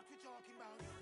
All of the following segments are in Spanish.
What you talking about?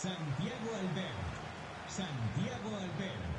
Santiago Albert. Santiago Albert.